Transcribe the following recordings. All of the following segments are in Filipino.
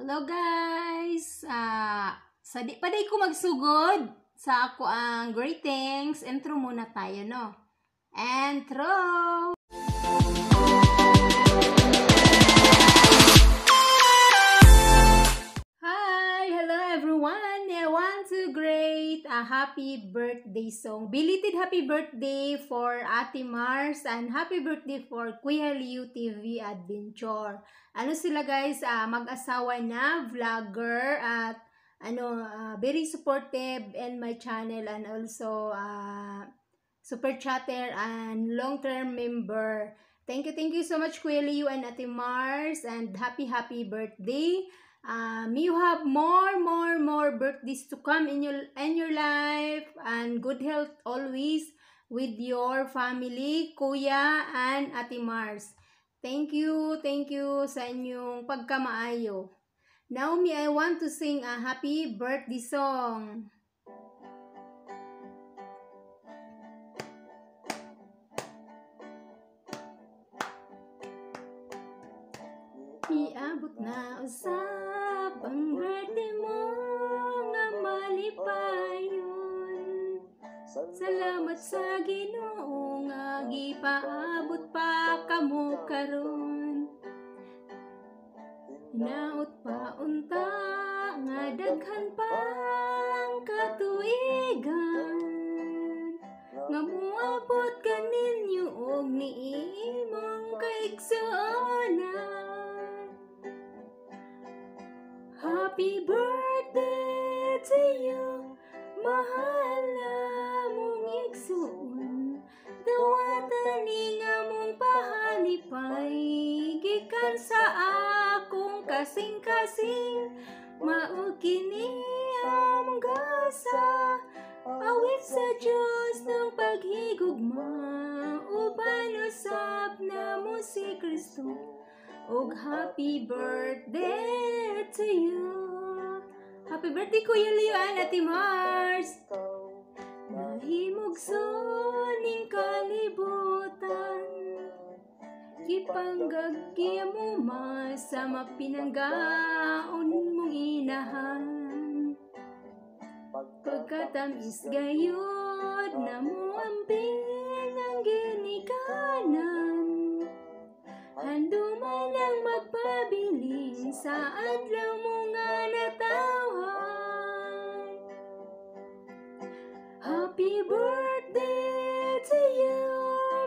Hello guys! Uh, sa di pa ko magsugod sa ako ang greetings. Intro muna tayo, no? Intro! Greet a happy birthday song. Belated happy birthday for Ate Mars and happy birthday for Kuya Liu TV Adventure ano sila guys, uh, mag-asawa na, vlogger, at ano, uh, very supportive in my channel and also uh, super chatter and long-term member. Thank you, thank you so much Kuya Leo and Ate Mars and happy, happy birthday. Um, you have more, more, more birthdays to come in your, in your life and good health always with your family, Kuya and Ate Mars. Thank you, thank you sa inyong pagkamaayo. Me, I want to sing a happy birthday song. Iabot na usap ang birthday mo nga malipayon. Salamat sa Ginoo nga gipaabot pa kamo karon. Naot pa unta nga daghan pa ang katuigan. Nga muabot kaninyo og niimong kaigsuonan. Happy birthday to you, mahal na mong igsuon. Dawatan ni nga mong pahalipay, gikan sa akong kasing-kasing, maukini ang gasa. Awit sa Diyos ng paghigugma, uban usab na mo si Kristo. Og happy birthday to you. Happy birthday Kuya Leo and Ate Mars. Nahimog ning kalibutan. Ipanggagya mo mas sa mapinanggaon mong inahan. Pagkatamis gayod na mo ang ginikanan. Magpabiling sa adlaw mo nga natawan. Happy birthday to you,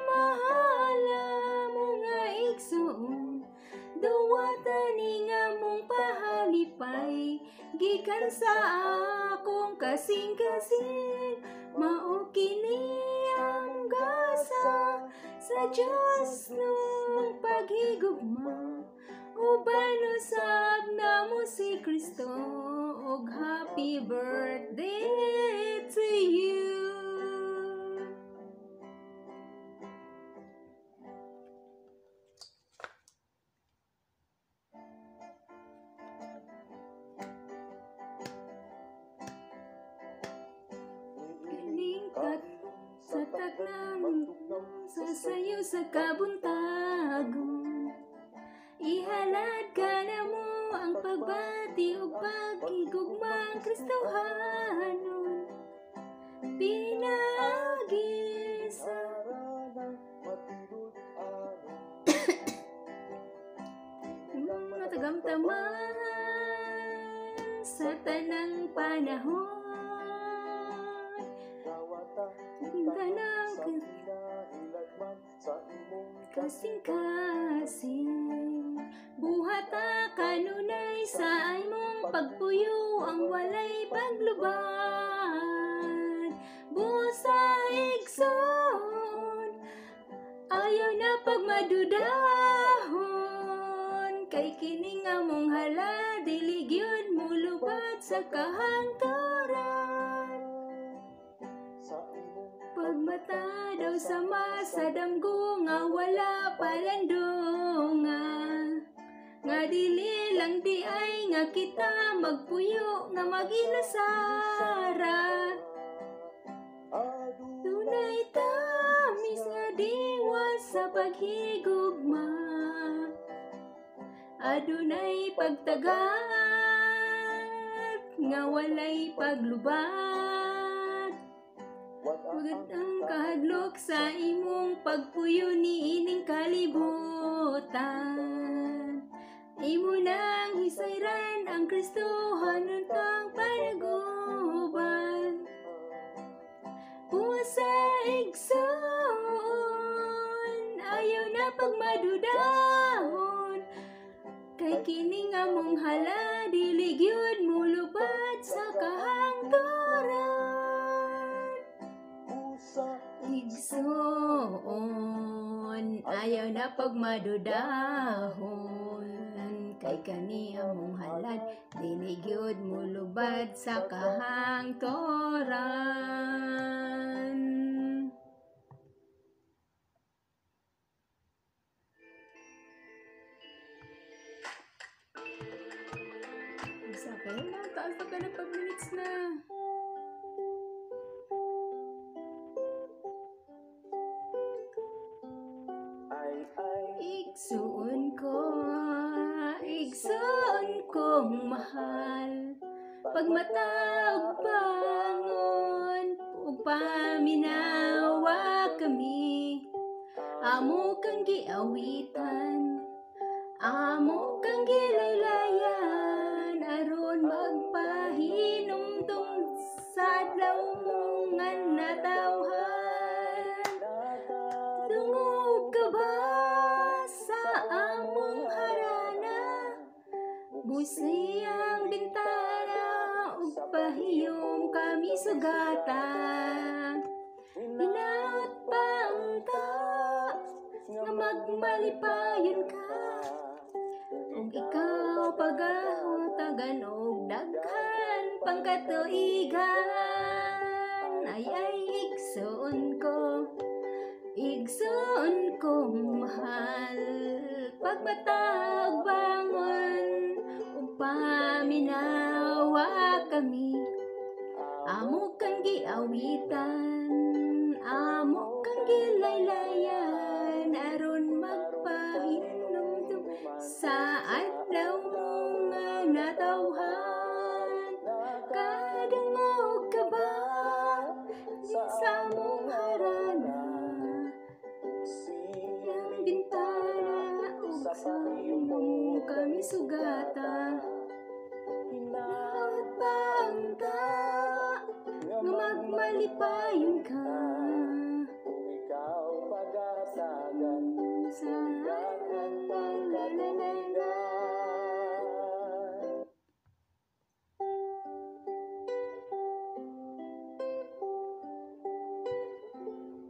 mahala mo nga igsuon. Duwatan ni nga mong pahalipay, gikan sa akong kasing-kasing, maukini ang gasa sa Diyos nung paghigugma. Uban usab na mo si Kristo, og happy birthday to you. Sa sayo sa kabuntagon Ihalad ka na mo ang pagbati o pagkigugmang Kristohanon Pinagi sa matagamtaman sa tanang panahon. Kasing-kasing Buhata kanunay sa imong pagpuyo ang walay paglubad. Busa igsoon Ayaw na pagmadudahon. Kay kining among hala Diligyon mo lubad sa kahantaran Pagmata daw sama sa damgo nga wala palandonga Nga dili lang di ay nga kita magpuyo nga magilasara Tunay tamis nga diwa sa paghigugma Adunay pagtagan nga walay paglubad. Ugat ang kahadlok sa imong pagpuyo ni ining kalibutan. Imo nang hisayran ang Kristohan untang panaguban. Pusa igsoon, ayaw na pagmadudahon. Kay kini nga mong hala, dili gyud mo lubad sa kahangturan. Igsoon, ayaw na pagmadudahon. Kay kani among halad, dili gyud mo lubad sa kahangturan. Isa kayo na, taas na ka na pag minutes na. Bangon, ug paminawa kami. Amo kang giawitan, amo kang gilaylayan Aron magpahinumdum sa adlaw mong natawhan Dungog ka ba sa among harana? Busi pahiyom kami sugata. Hinaot pa ang ta magmalipayon ka. Ug ikaw pagahutagan og daghan pang katuigan. Ay ay igsoon ko. Igsoon kong mahal Pagbatag bangon ug paminawa kami Amo kang giawitan Amo kang gilaylayan Aron magpahinumdum Sa adlaw mo nga natawhan. Kadungog ka ba sa mong harana Yang bintana ug sa imong kami sugata magmalipayon ka sa la la la la la la la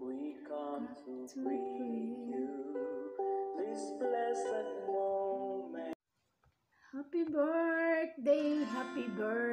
We come to To greet greet you this blessed moment. Happy birthday, happy birthday,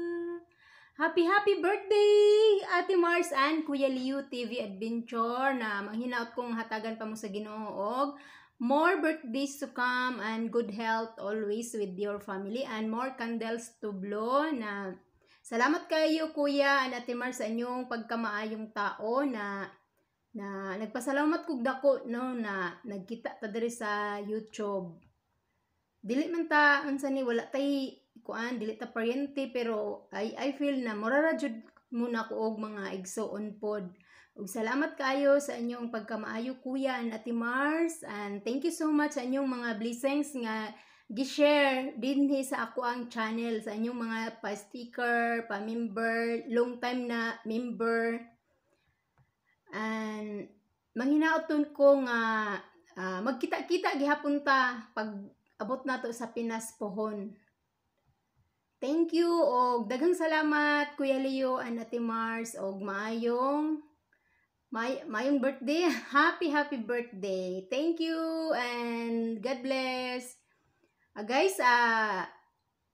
Happy happy birthday Ate Mars and Kuya Liu TV Adventure na manghinaot kong hatagan pa mo sa Ginoo og more birthdays to come and good health always with your family and more candles to blow na Salamat kayo Kuya and Ate Mars sa inyong pagkamaayong tao na na nagpasalamat kog dako no na nagkita ta diri sa YouTube. Dili man ta unsa ni wala tay kuan dili ta paryente pero I I feel na murara jud muna ko og mga igsoon pod. Ug salamat kayo sa inyong pagkamaayo kuya and Ate Mars and thank you so much sa inyong mga blessings nga gi-share dinhi sa ako ang channel sa inyong mga pa-sticker, pa-member, long time na member. And manghinaoton ko nga ah, magkita-kita gihapon ta pag abot nato sa Pinas pohon. Thank you og daghang salamat Kuya Leo and Ate Mars og maayong may mayong birthday. Happy happy birthday. Thank you and God bless. Ah, guys, ah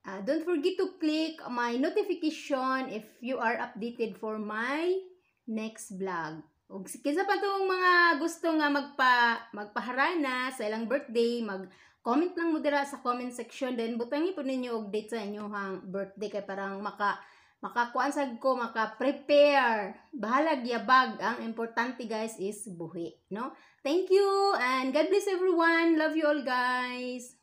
Uh, don't forget to click my notification if you are updated for my next vlog. Ug kisa pa tong mga gusto nga magpa magpaharana sa ilang birthday, mag comment lang mo dira sa comment section then butangin po ninyo og date sa inyong birthday kay parang maka makakuan sad ko maka-prepare. Bahalag yabag ang importante guys is buhi no? Thank you and god bless everyone. Love you all guys